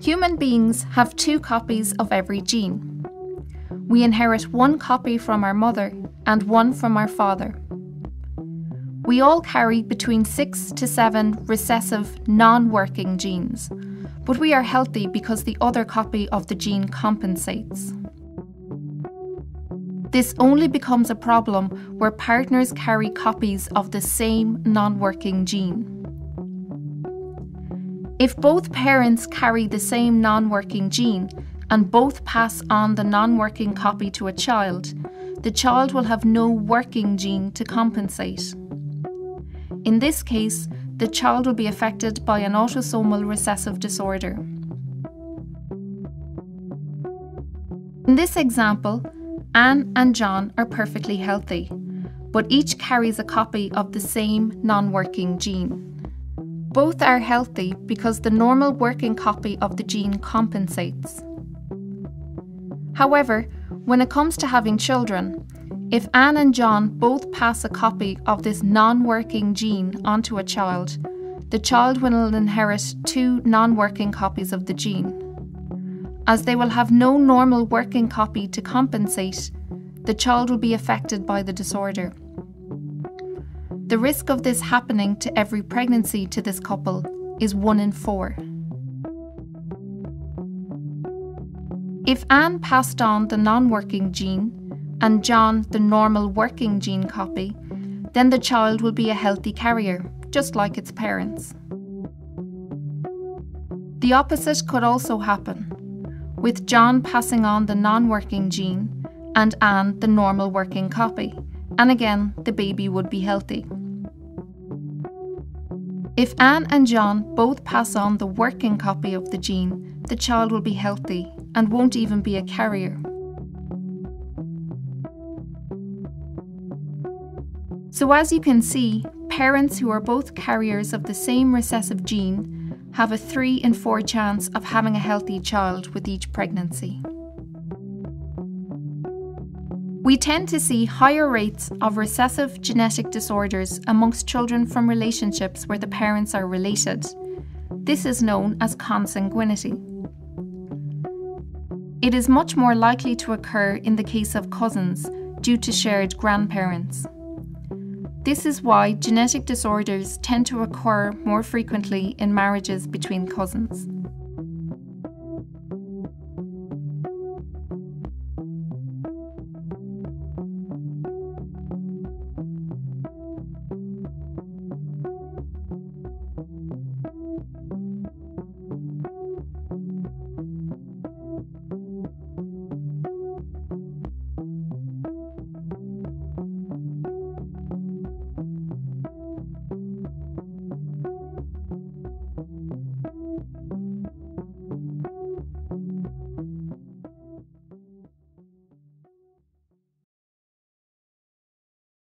Human beings have two copies of every gene. We inherit one copy from our mother and one from our father. We all carry between six to seven recessive, non working genes, but we are healthy because the other copy of the gene compensates. This only becomes a problem where partners carry copies of the same non working gene. If both parents carry the same non working gene and both pass on the non working copy to a child, the child will have no working gene to compensate. In this case, the child will be affected by an autosomal recessive disorder. In this example, Anne and John are perfectly healthy, but each carries a copy of the same non working gene. Both are healthy because the normal working copy of the gene compensates. However, when it comes to having children, if Anne and John both pass a copy of this non working gene onto a child, the child will inherit two non working copies of the gene. As they will have no normal working copy to compensate, the child will be affected by the disorder. The risk of this happening to every pregnancy to this couple is 1 in 4. If Anne passed on the non working gene and John the normal working gene copy, then the child will be a healthy carrier, just like its parents. The opposite could also happen, with John passing on the non working gene and Anne the normal working copy, and again the baby would be healthy. If Anne and John both pass on the working copy of the gene, the child will be healthy and won't even be a carrier. So, as you can see, parents who are both carriers of the same recessive gene have a 3 in 4 chance of having a healthy child with each pregnancy. We tend to see higher rates of recessive genetic disorders amongst children from relationships where the parents are related. This is known as consanguinity. It is much more likely to occur in the case of cousins due to shared grandparents. This is why genetic disorders tend to occur more frequently in marriages between cousins.